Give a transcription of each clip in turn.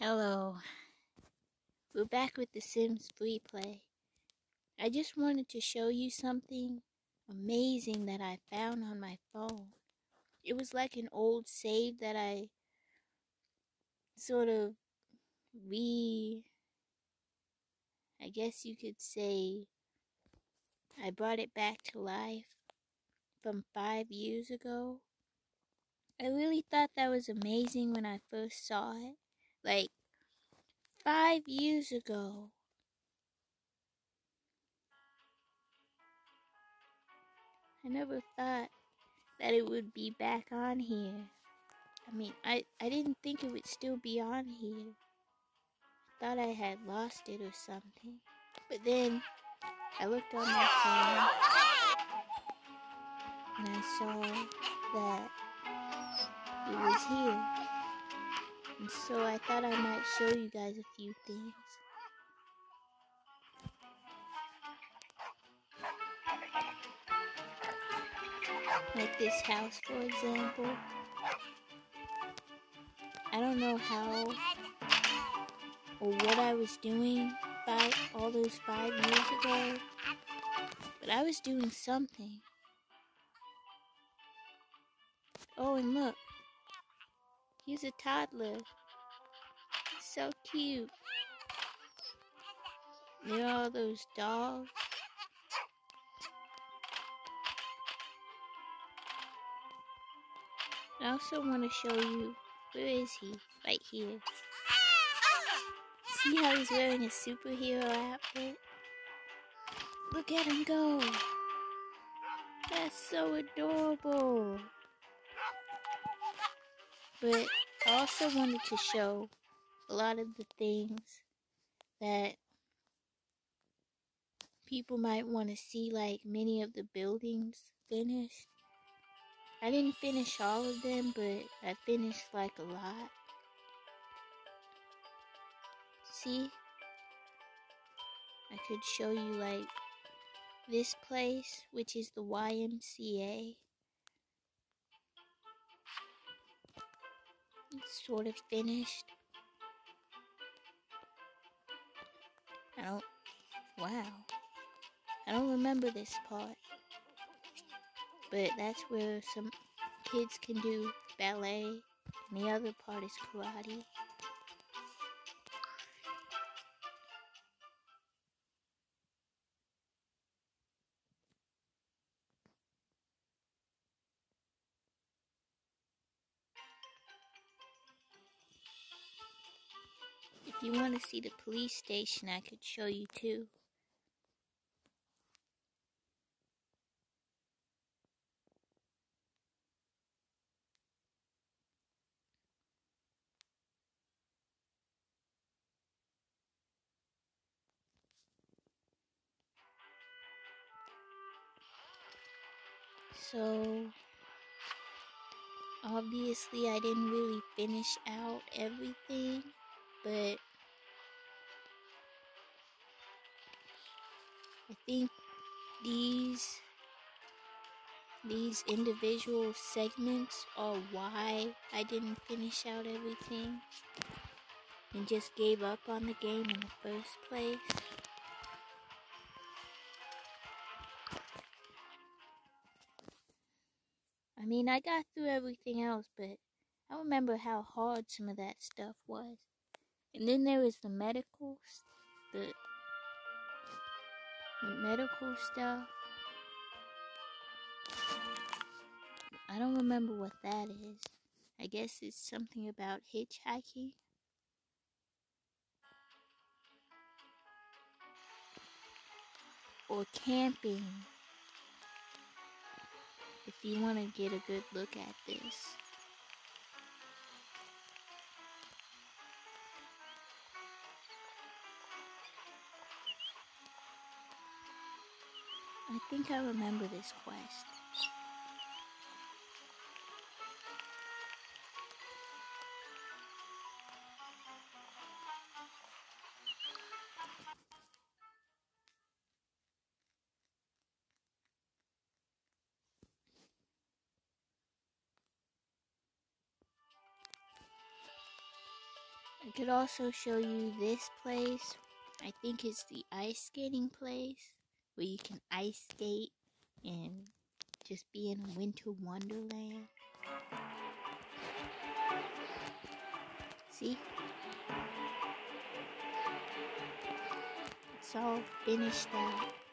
Hello. We're back with The Sims Freeplay. I just wanted to show you something amazing that I found on my phone. It was like an old save that I sort of re. I guess you could say I brought it back to life from five years ago. I really thought that was amazing when I first saw it. Like, five years ago. I never thought that it would be back on here. I mean, I, I didn't think it would still be on here. I thought I had lost it or something. But then I looked on my phone and I saw that it was here. And so I thought I might show you guys a few things. Like this house, for example. I don't know how or what I was doing five, all those five years ago, but I was doing something. Oh, and look, he's a toddler. He's so cute. There are all those dogs. I also want to show you, where is he? Right here. See how he's wearing a superhero outfit? Look at him go. That's so adorable. But I also wanted to show a lot of the things that people might want to see, like many of the buildings finished. I didn't finish all of them, but I finished like a lot. See? I could show you like this place, which is the YMCA. Sort of finished. I don't. Wow. I don't remember this part. But that's where some kids can do ballet, and the other part is karate. Want to see the police station, I could show you too. So, obviously, I didn't really finish out everything, but I think these these individual segments are why I didn't finish out everything and just gave up on the game in the first place. I mean, I got through everything else, but I remember how hard some of that stuff was. And then there was the medical, the, the medical stuff. I don't remember what that is. I guess it's something about hitchhiking. Or camping. If you want to get a good look at this. I think I remember this quest. I could also show you this place. I think it's the ice skating place where you can ice skate and just be in a winter wonderland. See? It's all finished out.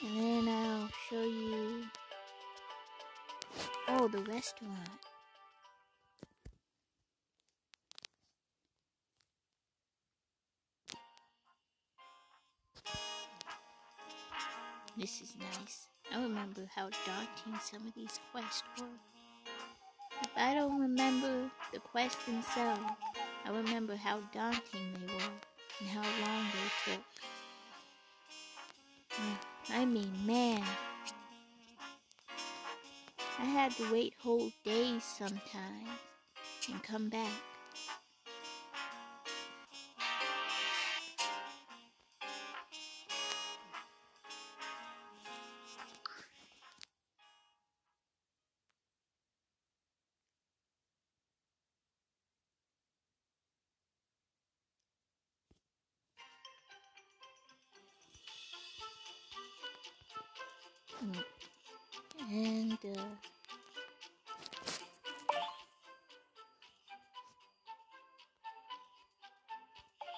And then I'll show you, oh, the restaurant. This is nice. I remember how daunting some of these quests were. If I don't remember the quests themselves, I remember how daunting they were and how long they took. Mm. I mean, man. I had to wait whole days sometimes and come back. And, uh,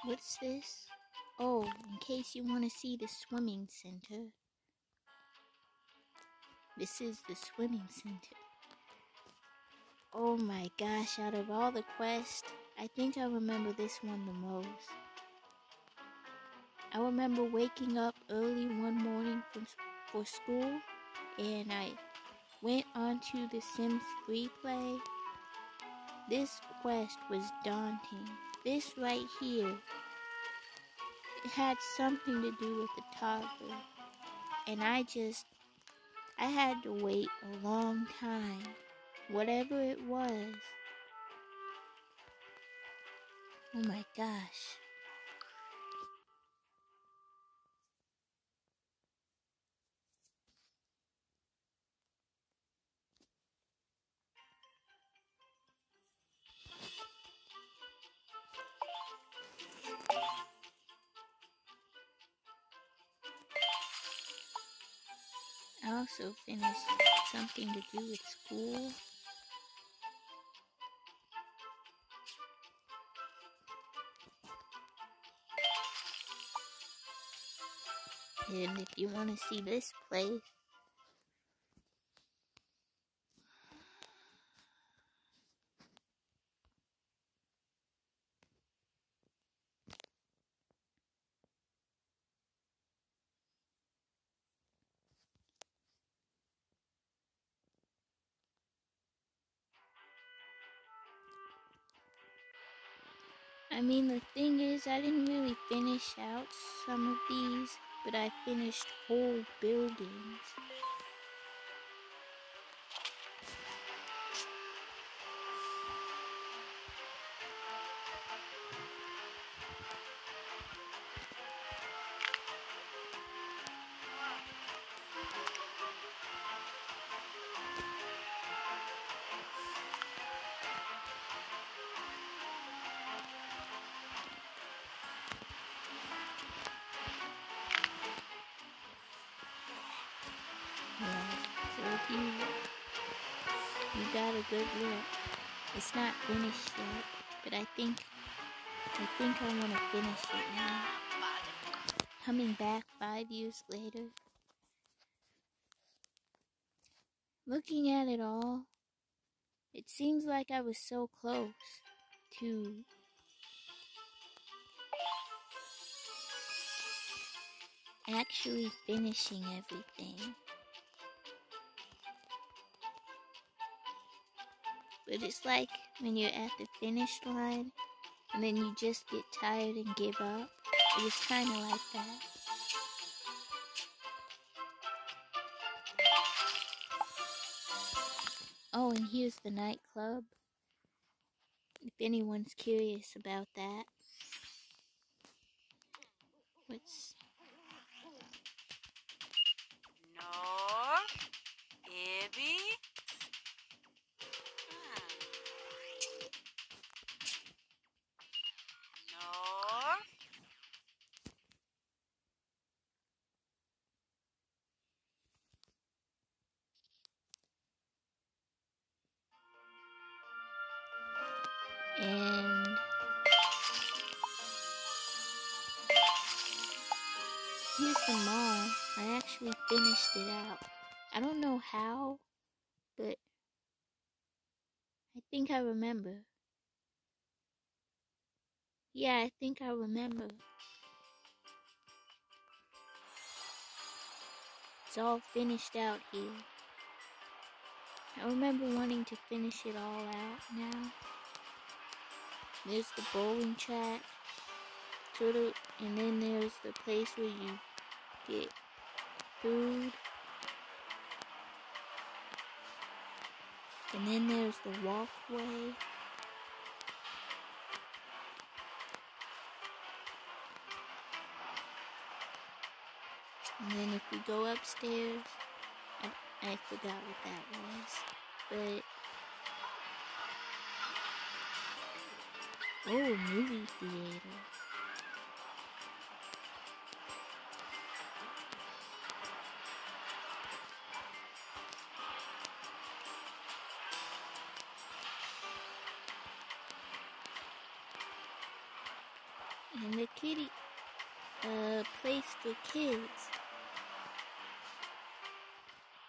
what's this? Oh, in case you want to see the swimming center. This is the swimming center. Oh my gosh, out of all the quests, I think I remember this one the most. I remember waking up early one morning from, for school and I went on to the Sims free play. This quest was daunting. This right here, it had something to do with the toddler. And I just, I had to wait a long time. Whatever it was. Oh my gosh. Also finished something to do with school. And if you want to see this place, I didn't really finish out some of these, but I finished whole buildings. You you got a good look, it's not finished yet, but I think I think I want to finish it now. Coming back five years later, looking at it all, it seems like I was so close to actually finishing everything. But it's like when you're at the finish line and then you just get tired and give up. It was kind of like that. Oh, and here's the nightclub. If anyone's curious about that. What's and here's the mall. I actually finished it out. I don't know how, but I think I remember. Yeah, I think I remember. It's all finished out here. I remember wanting to finish it all out now. There's the bowling track. And then there's the place where you get food. And then there's the walkway. And then if we go upstairs, I, I forgot what that was. But Oh, movie theater. And the kitty, uh, place for kids.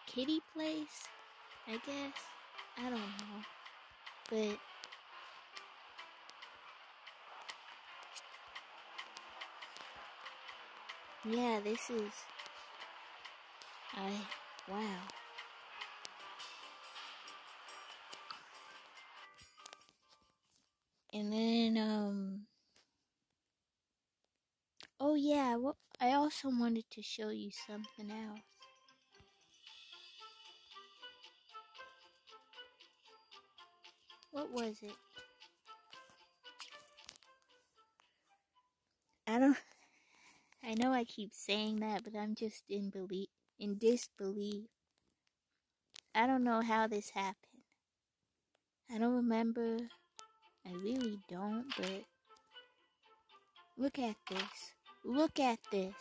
Kitty place, I guess. I don't know. But Yeah, this is. I. Wow. And then, um. Oh, yeah, well, I also wanted to show you something else. What was it? I don't. I know I keep saying that, but I'm just in belief, in disbelief. I don't know how this happened. I don't remember. I really don't, but look at this. Look at this.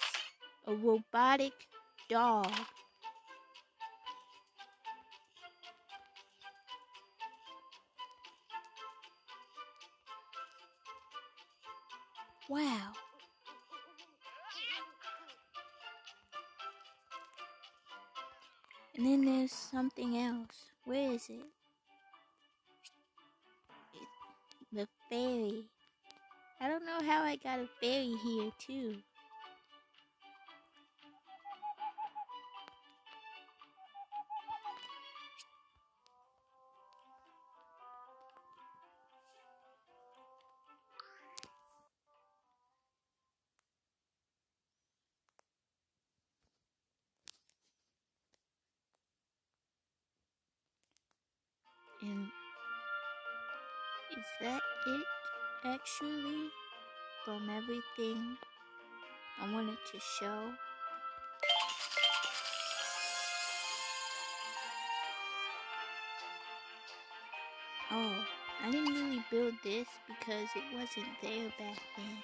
A robotic dog. Wow. And then there's something else. Where is it? it? The fairy. I don't know how I got a fairy here, too. Actually from everything I wanted to show? Oh, I didn't really build this because it wasn't there back then.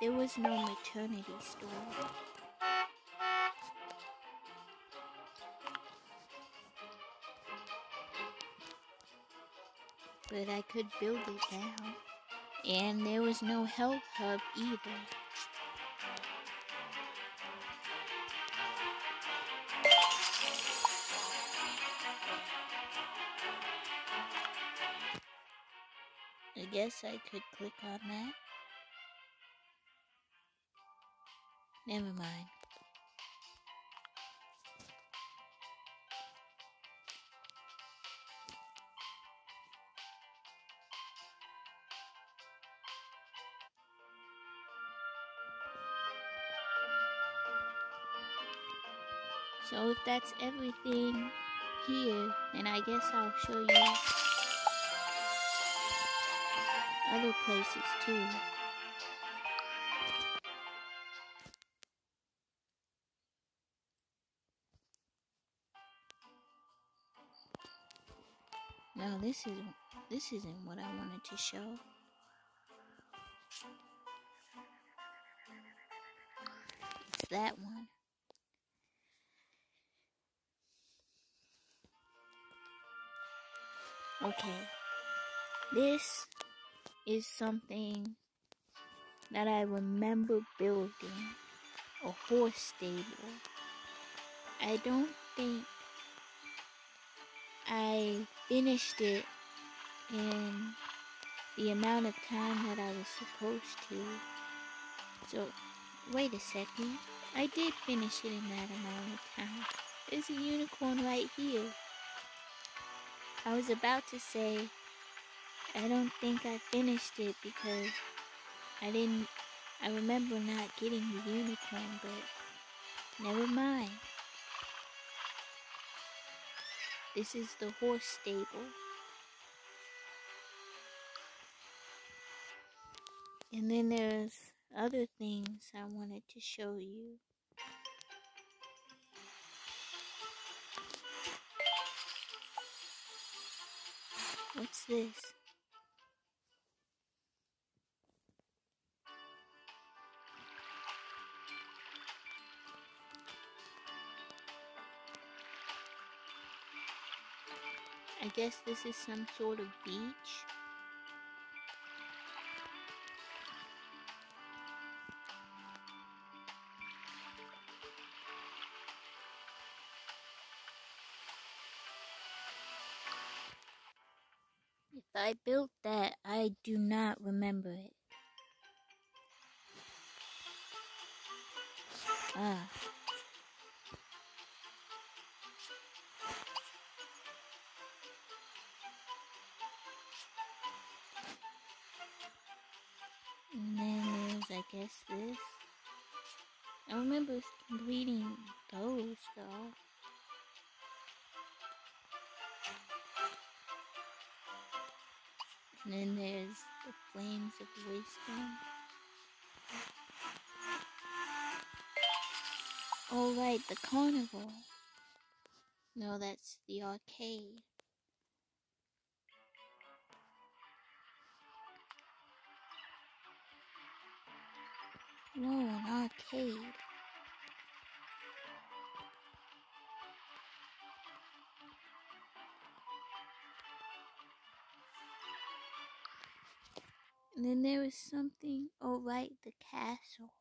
There was no maternity store. But I could build it now. And there was no health hub either. I guess I could click on that. Never mind. So if that's everything here, then I guess I'll show you other places too. Now this is this isn't what I wanted to show. It's that one. Okay. This is something that I remember building a horse stable. I don't think I finished it in the amount of time that I was supposed to. So, wait a second. I did finish it in that amount of time. There's a unicorn right here. I was about to say, I don't think I finished it because I didn't, I remember not getting the unicorn, but never mind. This is the horse stable. And then there's other things I wanted to show you. What's this? I guess this is some sort of beach. I built that, I do not remember it. Ah. And then there's, I guess, this. I remember completing those, though. And then there's the flames of wisdom. Oh, right, the carnival. No, that's the arcade. No, an arcade. And then there was something, oh right, the castle.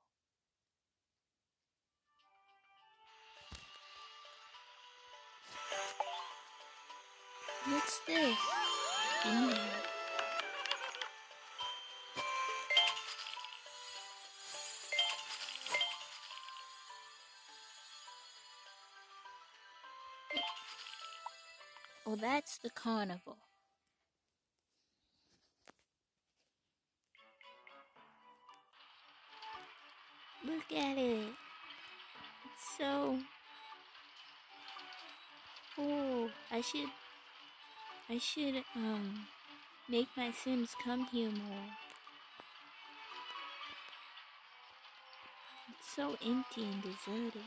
What's this? Mm. Oh, that's the carnival. Look at it. It's so cool. I should I should um make my Sims come here more. It's so empty and deserted.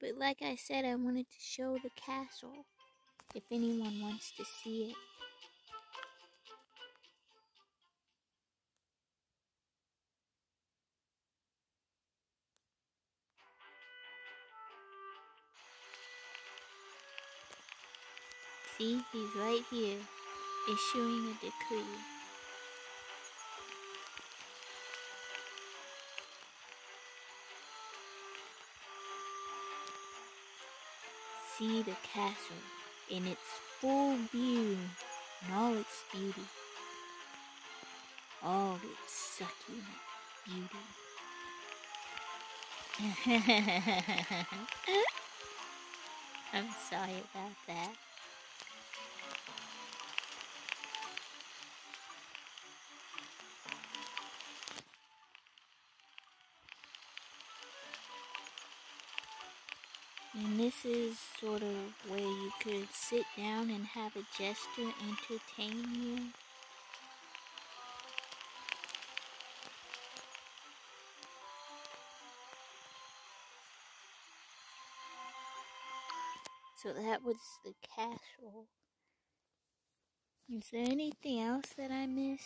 But like I said, I wanted to show the castle if anyone wants to see it. See, he's right here, issuing a decree. See the castle in its full view and all its beauty, all its succulent beauty. I'm sorry about that. And this is sort of where you could sit down and have a jester entertain you. So that was the castle. Is there anything else that I missed?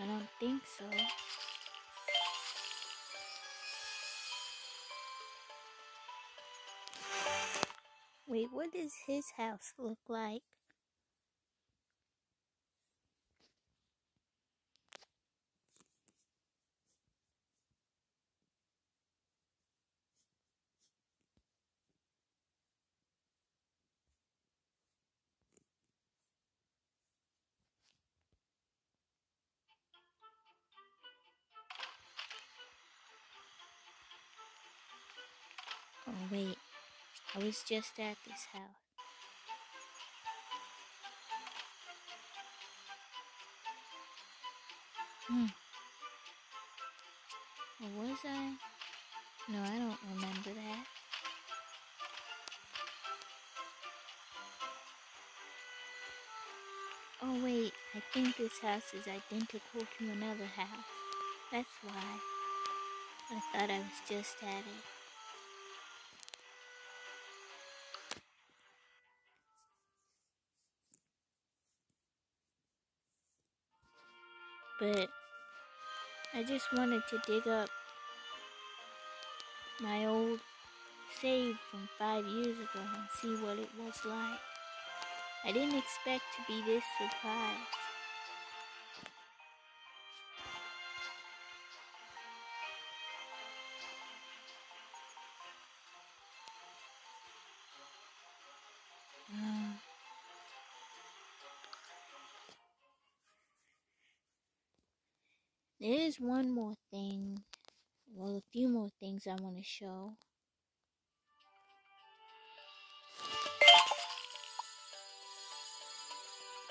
I don't think so. Wait, what does his house look like? Was just at this house. Hmm. Or was I? No, I don't remember that. Oh wait, I think this house is identical to another house. That's why. I thought I was just at it. But I just wanted to dig up my old save from five years ago and see what it was like. I didn't expect to be this surprised. One more thing, well, a few more things I want to show.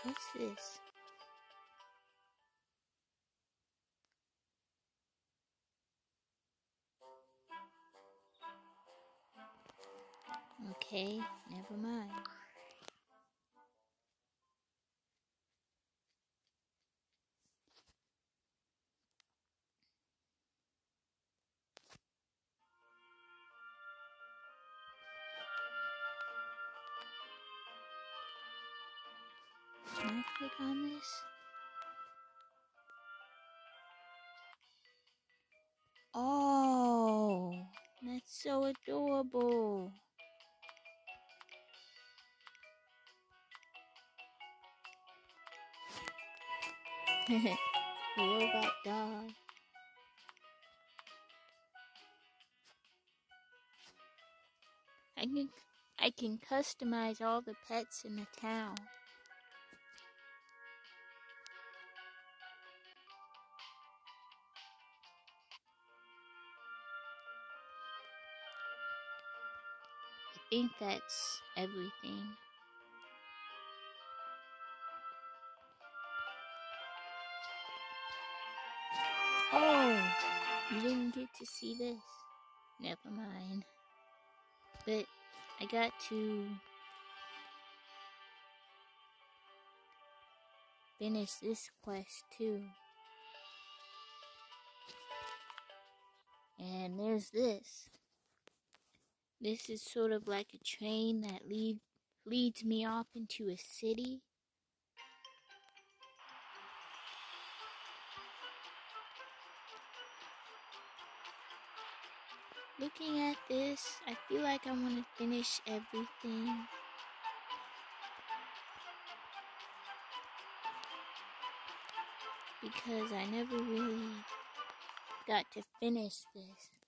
What's this? Okay, never mind. Click on this? Oh, that's so adorable. Robot dog. I can I can customize all the pets in the town. Think that's everything. Oh, you didn't get to see this. Never mind. But I got to finish this quest too. And there's this. This is sort of like a train that lead, leads me off into a city. Looking at this, I feel like I want to finish everything. Because I never really got to finish this.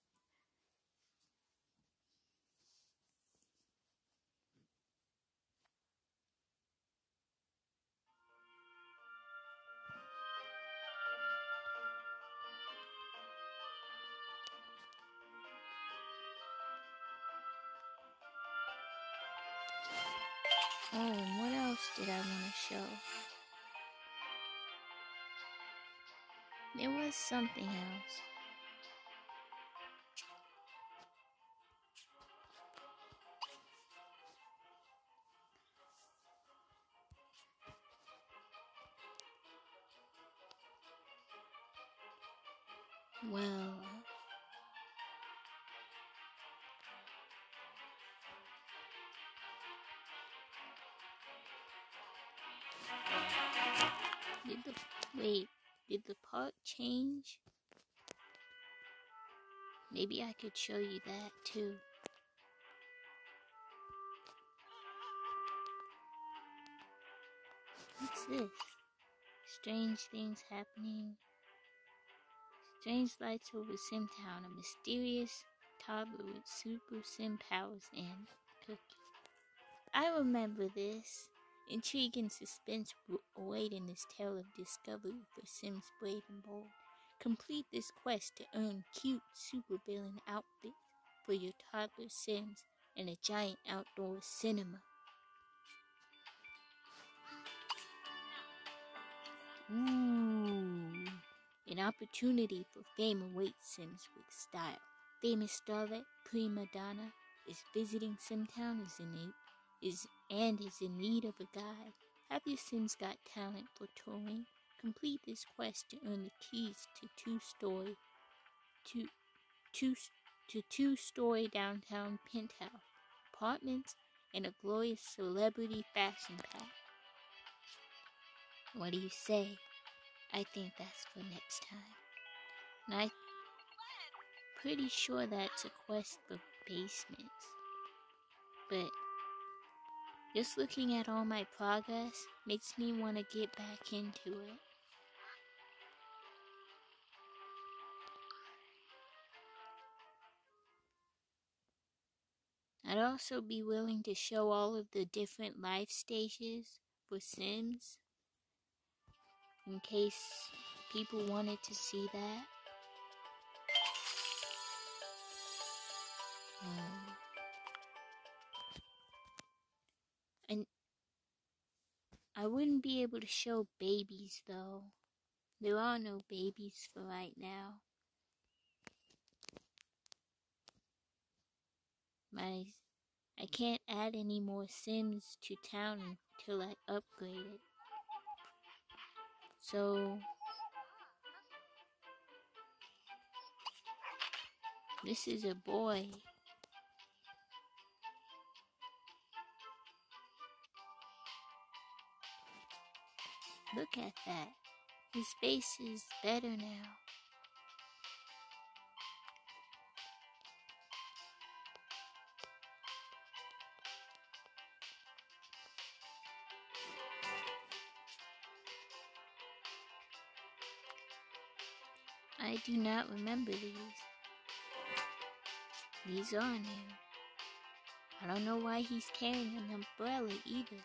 was something else. Well, wait. Did the park change? Maybe I could show you that too. What's this? Strange things happening. Strange lights over Simtown. A mysterious toddler with super sim powers and cookie. I remember this. Intrigue and suspense await in this tale of discovery for Sims Brave and Bold. Complete this quest to earn cute supervillain outfits for your toddler Sims and a giant outdoor cinema. Ooh, an opportunity for fame awaits Sims with style. Famous starlet prima donna is visiting Simtown is in is and is in need of a guide. Have your Sims got talent for touring? Complete this quest to earn the keys to two-story to two to two-story downtown penthouse apartments and a glorious celebrity fashion pack. What do you say? I think that's for next time. And I'm pretty sure that's a quest for basements. But just looking at all my progress makes me want to get back into it. I'd also be willing to show all of the different life stages for Sims in case people wanted to see that. Um, and I wouldn't be able to show babies though. There are no babies for right now. My I can't add any more Sims to town until I upgrade it. So this is a boy. Look at that. His face is better now. I do not remember these. These are new. I don't know why he's carrying an umbrella either.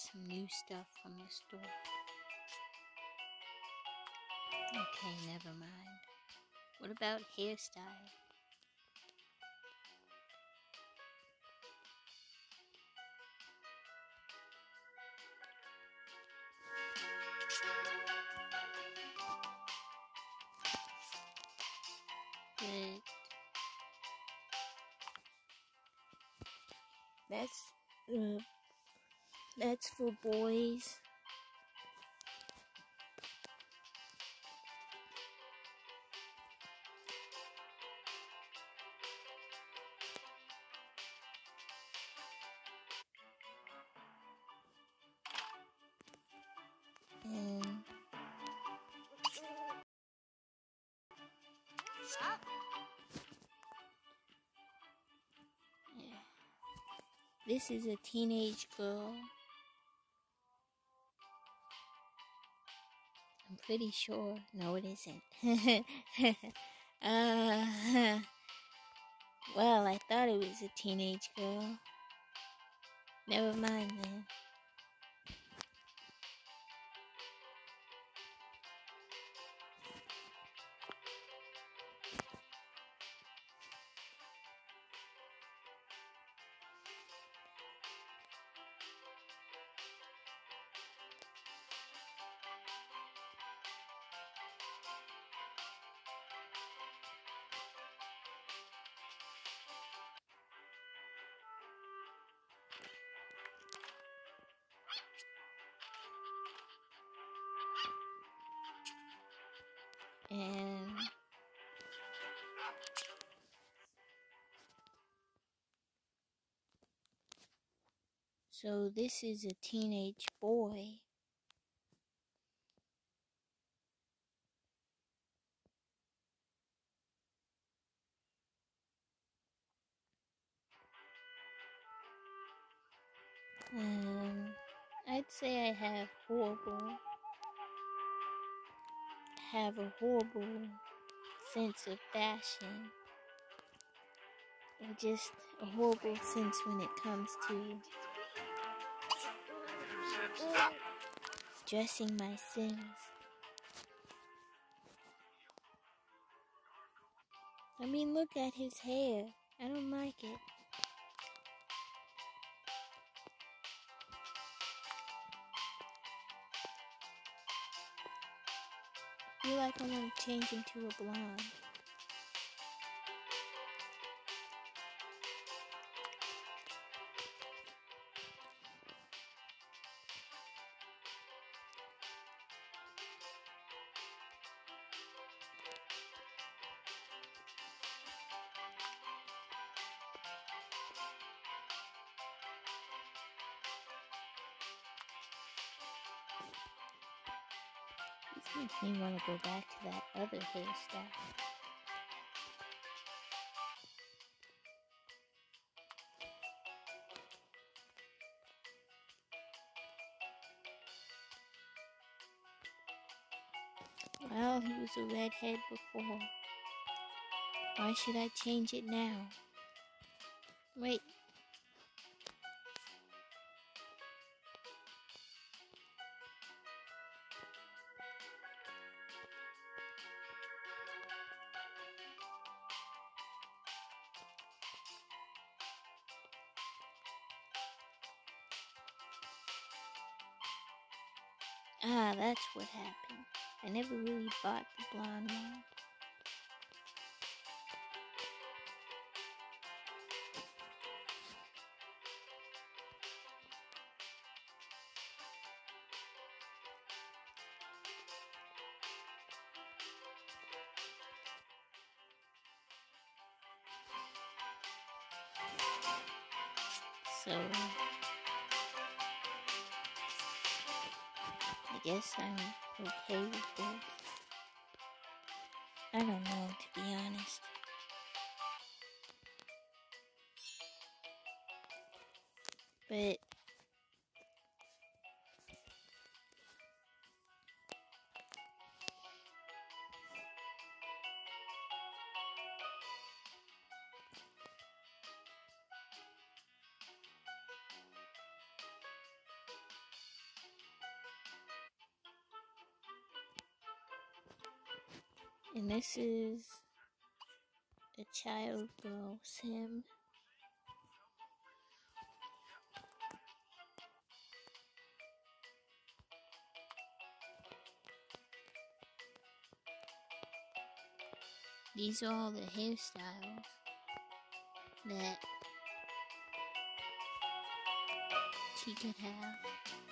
Some new stuff from the store? Okay, never mind. What about hairstyle? Boys. And. This is a teenage girl. Pretty sure. No, it isn't. uh, well, I thought it was a teenage girl. Never mind then. So this is a teenage boy. Um, I'd say I have horrible, have a horrible sense of fashion. Or just a horrible sense when it comes to dressing my sims. I mean, look at his hair. I don't like it. Feel like I want to change into a blonde. Makes me want to go back to that other hairstyle. Well, he was a redhead before. Why should I change it now? Wait. Never really bought the blonde I don't know, to be honest. But this is a child girl sim. These are all the hairstyles that she could have.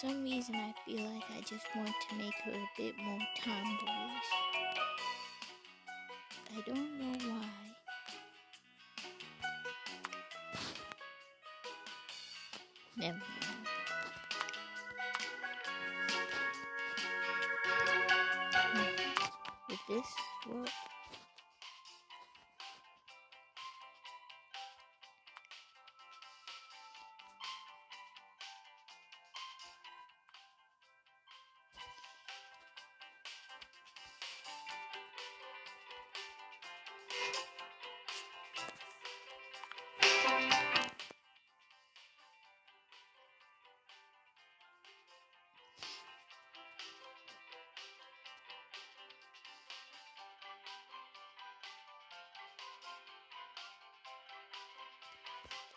Some reason, I feel like I just want to make her a bit more tomboyish.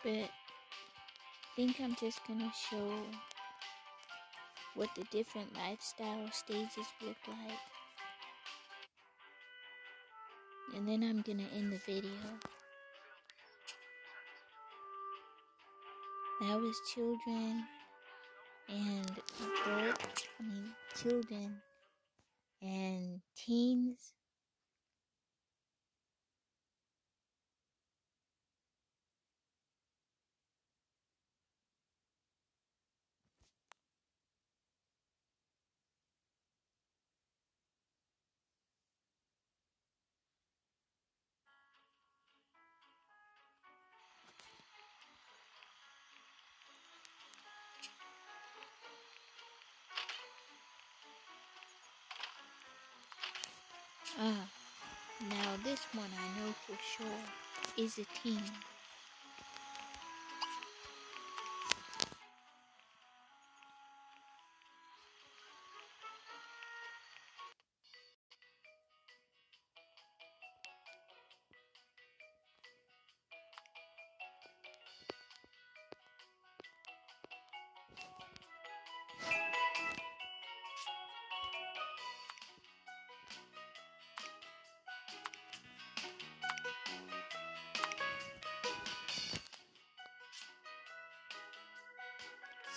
But I think I'm just gonna show what the different lifestyle stages look like. And then I'm gonna end the video. That was children and adults, I mean children and teens is a teen.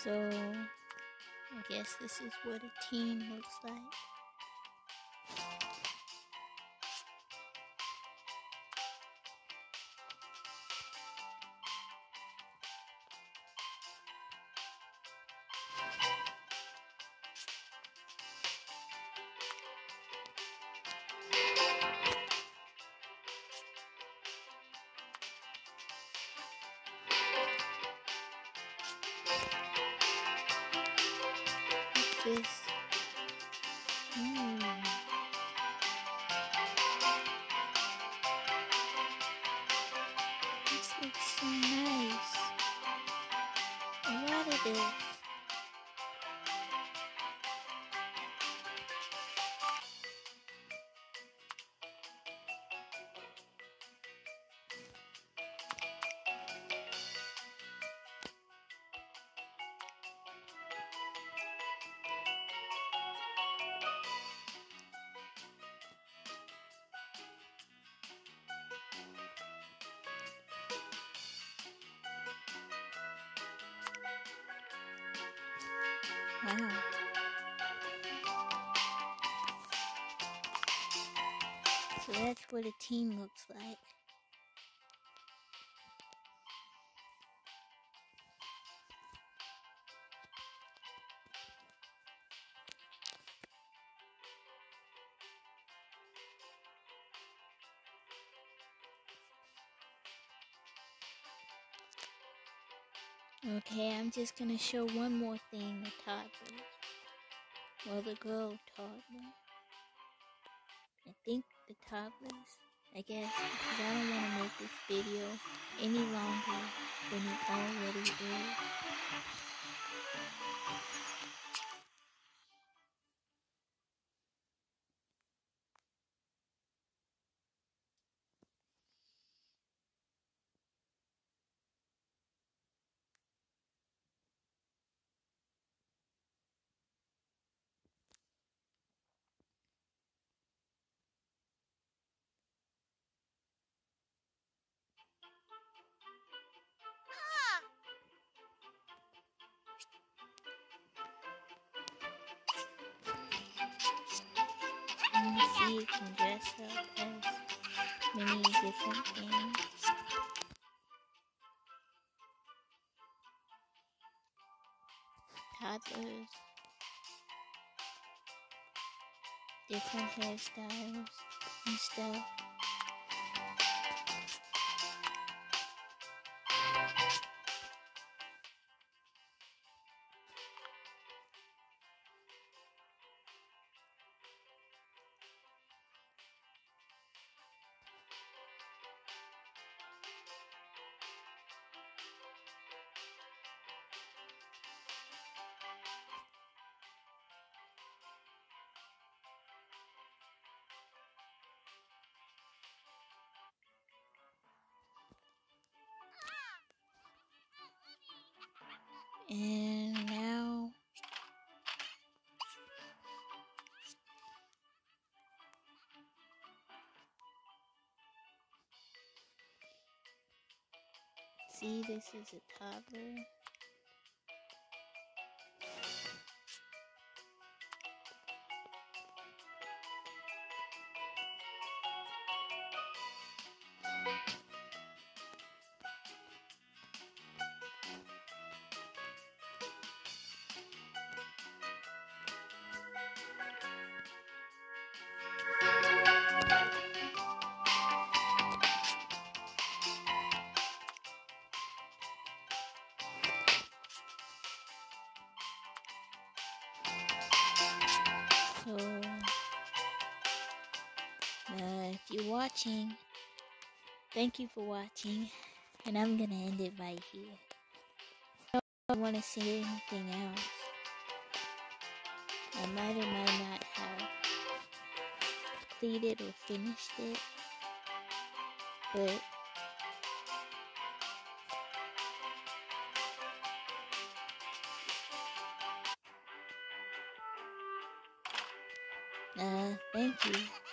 So, I guess this is what a teen looks like. So that's what a team looks like. Just gonna show one more thing the toddlers. Well, the girl toddler. I think the toddlers. I guess because I don't want to make this video any longer than it already is. You can dress up as many different things. Toddlers. different hairstyles and stuff. See this is a toddler. Watching, thank you for watching, and I'm gonna end it right here. I don't want to say anything else. I might or might not have completed or finished it, but uh, thank you.